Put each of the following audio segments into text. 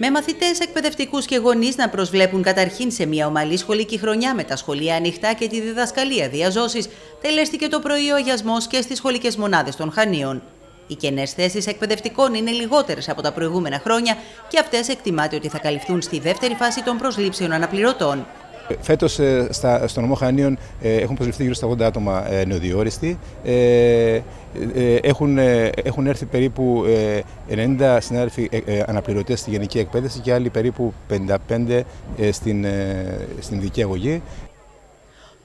με μαθητές, εκπαιδευτικούς και γονείς να προσβλέπουν καταρχήν σε μια ομαλή σχολική χρονιά με τα σχολεία ανοιχτά και τη διδασκαλία διαζώσει, τελέστηκε το πρωί ο αγιασμός και στις σχολικές μονάδες των Χανίων. Οι κενές θέσεις εκπαιδευτικών είναι λιγότερες από τα προηγούμενα χρόνια και αυτές εκτιμάται ότι θα καλυφθούν στη δεύτερη φάση των προσλήψεων αναπληρωτών. Φέτος στο νομό Χανίων έχουν προσληφθεί γύρω στα 80 άτομα νεοδιόριστοι. Έχουν, έχουν έρθει περίπου 90 συνάδελφοι αναπληρωτές στη γενική εκπαίδευση και άλλοι περίπου 55 στην, στην ειδική αγωγή.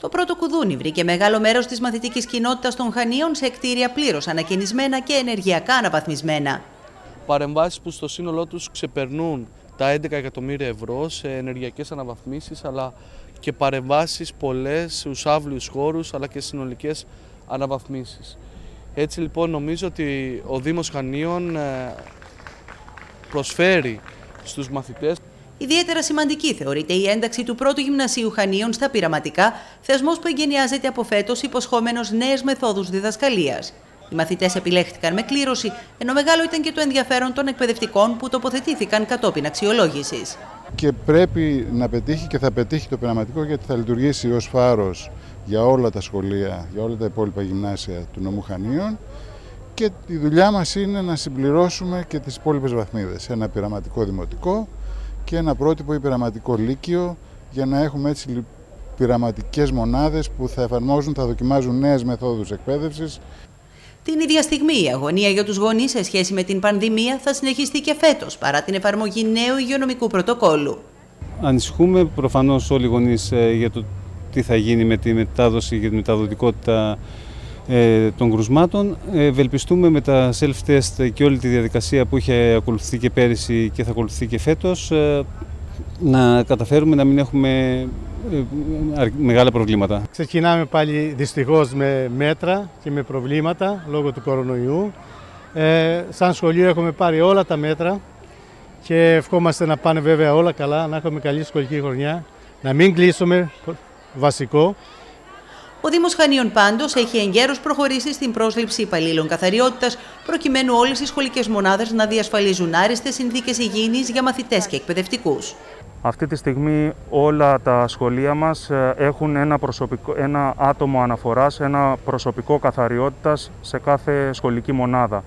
Το πρώτο κουδούνι βρήκε μεγάλο μέρος της μαθητικής κοινότητας των Χανίων σε κτίρια πλήρως ανακαινισμένα και ενεργειακά αναβαθμισμένα. Παρεμβάσεις που στο σύνολό τους ξεπερνούν τα 11 εκατομμύρια ευρώ σε ενεργειακές αναβαθμίσεις αλλά και παρεμβάσεις πολλές σε ουσάβλιους χώρους αλλά και συνολικές αναβαθμίσεις. Έτσι λοιπόν νομίζω ότι ο Δήμος Χανίων ε, προσφέρει στους μαθητές Ιδιαίτερα σημαντική θεωρείται η ένταξη του πρώτου γυμνασίου Χανίων στα πειραματικά, θεσμός που εγκαινιάζεται από φέτος υποσχόμενος νέες μεθόδους διδασκαλίας. Οι μαθητές επιλέχθηκαν με κλήρωση, ενώ μεγάλο ήταν και το ενδιαφέρον των εκπαιδευτικών που τοποθετήθηκαν κατόπιν αξιολόγησης. Και πρέπει να πετύχει και θα πετύχει το πειραματικό γιατί θα λειτουργήσει ως φάρος για όλα τα σχολεία, για όλα τα υπόλοιπα γυμνάσια του νομού Χανίων. Και η δουλειά μας είναι να συμπληρώσουμε και τις υπόλοιπες βαθμίδες. Ένα πειραματικό δημοτικό και ένα πρότυπο ή πειραματικό λύκειο για να έχουμε έτσι πειραματικές μονάδες που θα εφαρμόζουν, θα δοκιμάζουν νέες μεθόδους εκπαίδευσης την ίδια στιγμή η αγωνία για τους γονείς σε σχέση με την πανδημία θα συνεχιστεί και φέτος παρά την εφαρμογή νέου υγειονομικού πρωτοκόλλου. Ανησυχούμε προφανώς όλοι οι γονείς ε, για το τι θα γίνει με τη μετάδοση και τη μεταδοτικότητα ε, των κρουσμάτων. Ε, ευελπιστούμε με τα self-test και όλη τη διαδικασία που είχε ακολουθηθεί και πέρυσι και θα ακολουθηθεί και φέτος να καταφέρουμε να μην έχουμε ε, μεγάλα προβλήματα. Ξεκινάμε πάλι δυστυχώς με μέτρα και με προβλήματα λόγω του κορονοϊού. Ε, σαν σχολείο έχουμε πάρει όλα τα μέτρα και ευχόμαστε να πάνε βέβαια όλα καλά, να έχουμε καλή σχολική χρονιά, να μην κλείσουμε βασικό. Ο Δήμος Χανίων πάντως έχει εγκαίρως προχωρήσει στην πρόσληψη υπαλλήλων καθαριότητας, προκειμένου όλες οι σχολικές μονάδες να διασφαλίζουν άριστες συνθήκες υγιεινής για μαθητές και εκπαιδευτικούς. Αυτή τη στιγμή όλα τα σχολεία μας ε, έχουν ένα, προσωπικό, ένα άτομο αναφοράς, ένα προσωπικό καθαριότητας σε κάθε σχολική μονάδα.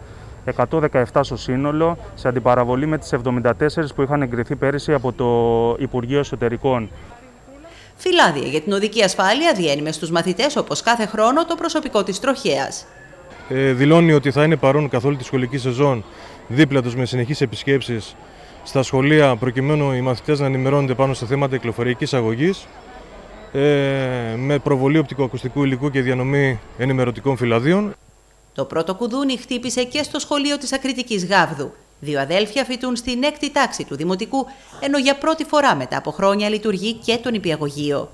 117 στο σύνολο, σε αντιπαραβολή με τις 74 που είχαν εγκριθεί πέρυσι από το Υπουργείο Εσωτερικών. Φυλάδια για την οδική ασφάλεια διένυμε στους μαθητές όπως κάθε χρόνο το προσωπικό της τροχέας. Ε, δηλώνει ότι θα είναι παρόν καθ' όλη τη σχολική σεζόν δίπλα τους με συνεχείς επισκέψεις στα σχολεία προκειμένου οι μαθητές να ενημερώνονται πάνω στα θέματα κυκλοφοριακής αγωγής ε, με προβολή οπτικοακουστικού υλικού και διανομή ενημερωτικών φυλαδίων. Το πρώτο κουδούνι χτύπησε και στο σχολείο της Ακριτικής Γάβδου. Δύο αδέλφια φοιτούν στην έκτη τάξη του Δημοτικού, ενώ για πρώτη φορά μετά από χρόνια λειτουργεί και τον υπηαγωγείο.